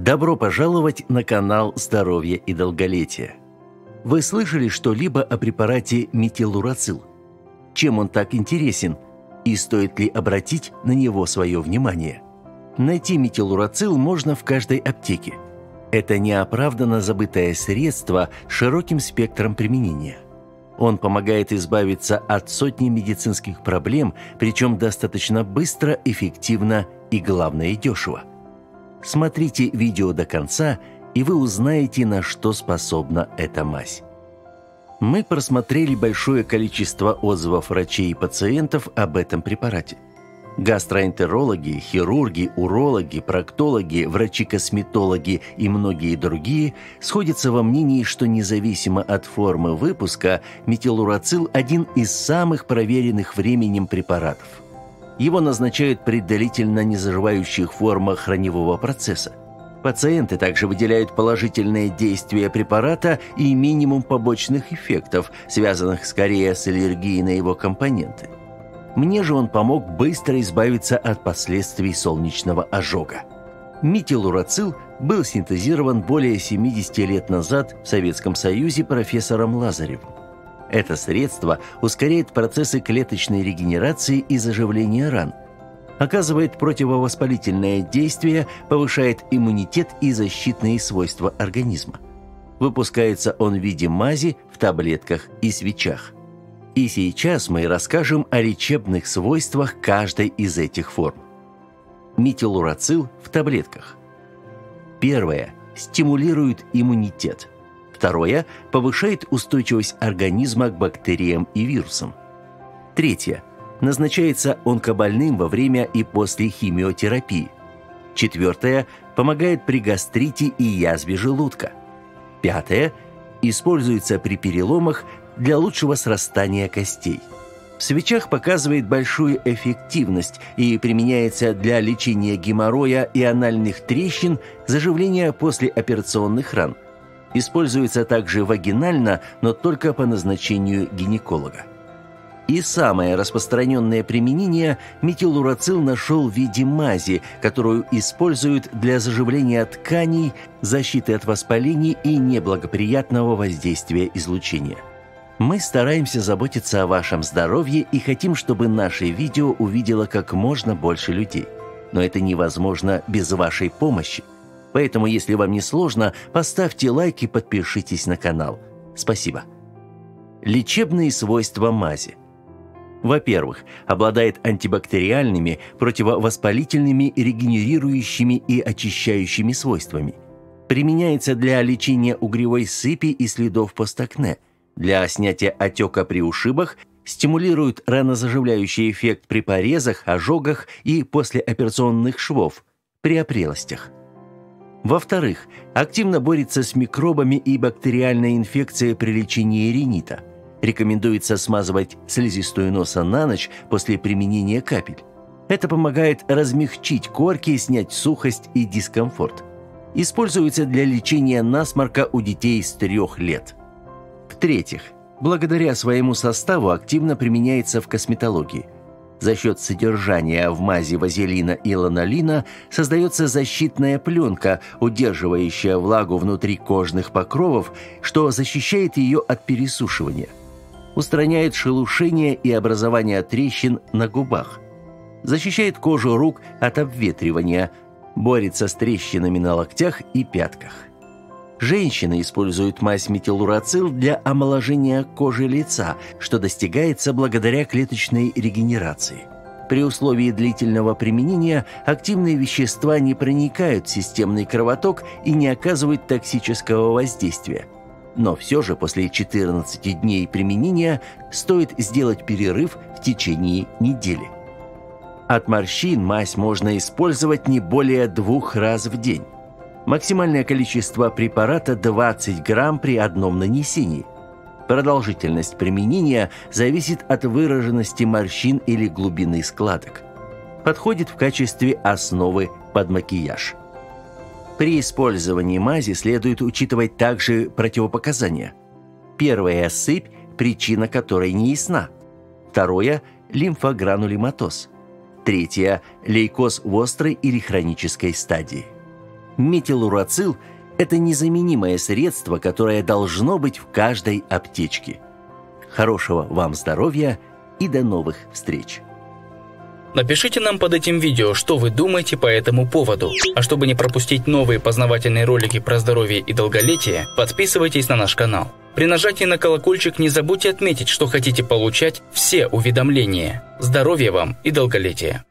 Добро пожаловать на канал Здоровье и долголетие. Вы слышали что-либо о препарате метилурацил? Чем он так интересен и стоит ли обратить на него свое внимание? Найти метилурацил можно в каждой аптеке. Это неоправданно забытое средство с широким спектром применения. Он помогает избавиться от сотни медицинских проблем, причем достаточно быстро, эффективно и, главное, дешево. Смотрите видео до конца, и вы узнаете, на что способна эта мазь. Мы просмотрели большое количество отзывов врачей и пациентов об этом препарате. Гастроэнтерологи, хирурги, урологи, проктологи, врачи-косметологи и многие другие сходятся во мнении, что независимо от формы выпуска, метилурацил – один из самых проверенных временем препаратов. Его назначают при длительно незаживающих формах храневого процесса. Пациенты также выделяют положительное действие препарата и минимум побочных эффектов, связанных скорее с аллергией на его компоненты. Мне же он помог быстро избавиться от последствий солнечного ожога. Метилурацил был синтезирован более 70 лет назад в Советском Союзе профессором Лазаревым. Это средство ускоряет процессы клеточной регенерации и заживления ран, оказывает противовоспалительное действие, повышает иммунитет и защитные свойства организма. Выпускается он в виде мази, в таблетках и свечах. И сейчас мы расскажем о лечебных свойствах каждой из этих форм. Метилурацил в таблетках. Первое. Стимулирует иммунитет. Второе. Повышает устойчивость организма к бактериям и вирусам. Третье. Назначается онкобольным во время и после химиотерапии. Четвертое. Помогает при гастрите и язве желудка. Пятое. Используется при переломах, для лучшего срастания костей. В свечах показывает большую эффективность и применяется для лечения геморроя и анальных трещин, заживления послеоперационных ран. Используется также вагинально, но только по назначению гинеколога. И самое распространенное применение метилурацил нашел в виде мази, которую используют для заживления тканей, защиты от воспалений и неблагоприятного воздействия излучения. Мы стараемся заботиться о вашем здоровье и хотим, чтобы наше видео увидело как можно больше людей. Но это невозможно без вашей помощи. Поэтому, если вам не сложно, поставьте лайк и подпишитесь на канал. Спасибо. Лечебные свойства мази. Во-первых, обладает антибактериальными, противовоспалительными, регенерирующими и очищающими свойствами. Применяется для лечения угревой сыпи и следов постакне – для снятия отека при ушибах, стимулирует ранозаживляющий эффект при порезах, ожогах и послеоперационных швов, при опрелостях. Во-вторых, активно борется с микробами и бактериальной инфекцией при лечении ринита. Рекомендуется смазывать слизистую носа на ночь после применения капель. Это помогает размягчить корки, снять сухость и дискомфорт. Используется для лечения насморка у детей с трех лет. В-третьих, благодаря своему составу активно применяется в косметологии. За счет содержания в мази вазелина и ланолина создается защитная пленка, удерживающая влагу внутри кожных покровов, что защищает ее от пересушивания. Устраняет шелушение и образование трещин на губах. Защищает кожу рук от обветривания, борется с трещинами на локтях и пятках. Женщины используют мазь метилурацил для омоложения кожи лица, что достигается благодаря клеточной регенерации. При условии длительного применения активные вещества не проникают в системный кровоток и не оказывают токсического воздействия. Но все же после 14 дней применения стоит сделать перерыв в течение недели. От морщин мазь можно использовать не более двух раз в день. Максимальное количество препарата 20 грамм при одном нанесении. Продолжительность применения зависит от выраженности морщин или глубины складок. Подходит в качестве основы под макияж. При использовании мази следует учитывать также противопоказания. Первая – сыпь, причина которой не ясна. Второе – лимфогранулематоз. Третье – лейкоз в острой или хронической стадии. Метилурацил – это незаменимое средство, которое должно быть в каждой аптечке. Хорошего вам здоровья и до новых встреч! Напишите нам под этим видео, что вы думаете по этому поводу. А чтобы не пропустить новые познавательные ролики про здоровье и долголетие, подписывайтесь на наш канал. При нажатии на колокольчик не забудьте отметить, что хотите получать все уведомления. Здоровья вам и долголетия!